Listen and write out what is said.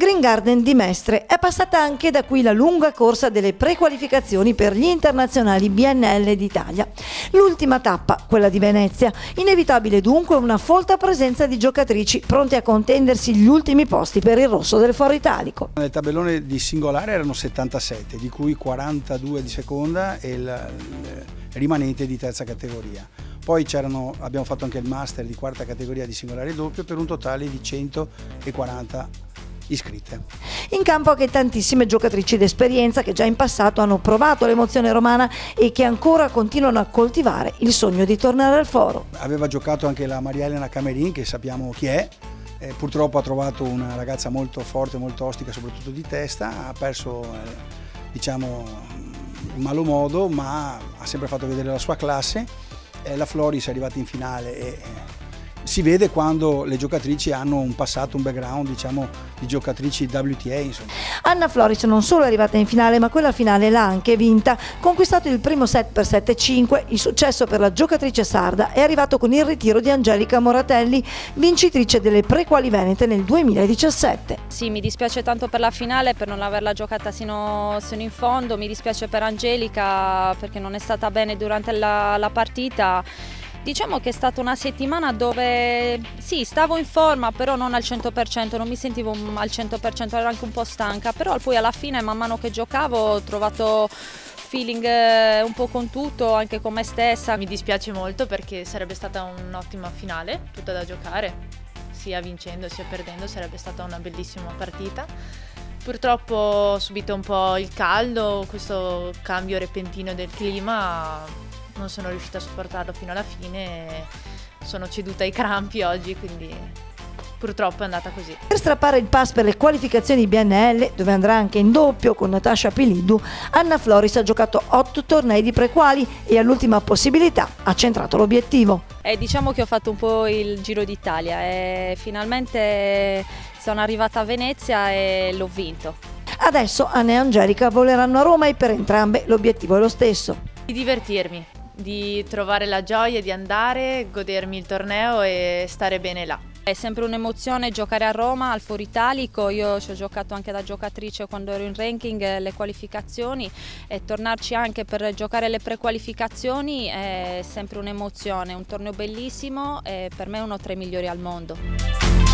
Green Garden di Mestre è passata anche da qui la lunga corsa delle prequalificazioni per gli internazionali BNL d'Italia. L'ultima tappa, quella di Venezia, inevitabile dunque una folta presenza di giocatrici pronte a contendersi gli ultimi posti per il rosso del Foro Italico. Nel tabellone di singolare erano 77, di cui 42 di seconda e il rimanente di terza categoria. Poi abbiamo fatto anche il master di quarta categoria di singolare doppio per un totale di 140 iscritte. In campo anche tantissime giocatrici d'esperienza che già in passato hanno provato l'emozione romana e che ancora continuano a coltivare il sogno di tornare al foro. Aveva giocato anche la Maria Elena Camerin che sappiamo chi è, eh, purtroppo ha trovato una ragazza molto forte, molto ostica, soprattutto di testa, ha perso eh, diciamo in malo modo ma ha sempre fatto vedere la sua classe, eh, la Floris è arrivata in finale e si vede quando le giocatrici hanno un passato, un background diciamo, di giocatrici WTA. Insomma. Anna Floris non solo è arrivata in finale ma quella finale l'ha anche vinta, conquistato il primo set per 7-5, il successo per la giocatrice sarda è arrivato con il ritiro di Angelica Moratelli, vincitrice delle prequali venete nel 2017. Sì, mi dispiace tanto per la finale, per non averla giocata sino, sino in fondo, mi dispiace per Angelica perché non è stata bene durante la, la partita Diciamo che è stata una settimana dove sì, stavo in forma, però non al 100%, non mi sentivo al 100%, ero anche un po' stanca, però poi alla fine man mano che giocavo ho trovato feeling eh, un po' con tutto, anche con me stessa. Mi dispiace molto perché sarebbe stata un'ottima finale, tutta da giocare, sia vincendo sia perdendo, sarebbe stata una bellissima partita. Purtroppo ho subito un po' il caldo, questo cambio repentino del clima non sono riuscita a sopportarlo fino alla fine, sono ceduta ai crampi oggi, quindi purtroppo è andata così. Per strappare il pass per le qualificazioni BNL, dove andrà anche in doppio con Natasha Piliddu, Anna Floris ha giocato otto tornei di prequali e all'ultima possibilità ha centrato l'obiettivo. Eh, diciamo che ho fatto un po' il giro d'Italia e finalmente sono arrivata a Venezia e l'ho vinto. Adesso Anna e Angelica voleranno a Roma e per entrambe l'obiettivo è lo stesso. Di divertirmi, di trovare la gioia di andare, godermi il torneo e stare bene là. È sempre un'emozione giocare a Roma al Foro Italico, io ci ho giocato anche da giocatrice quando ero in ranking, eh, le qualificazioni e tornarci anche per giocare le prequalificazioni è sempre un'emozione, un torneo bellissimo e per me uno tra i migliori al mondo.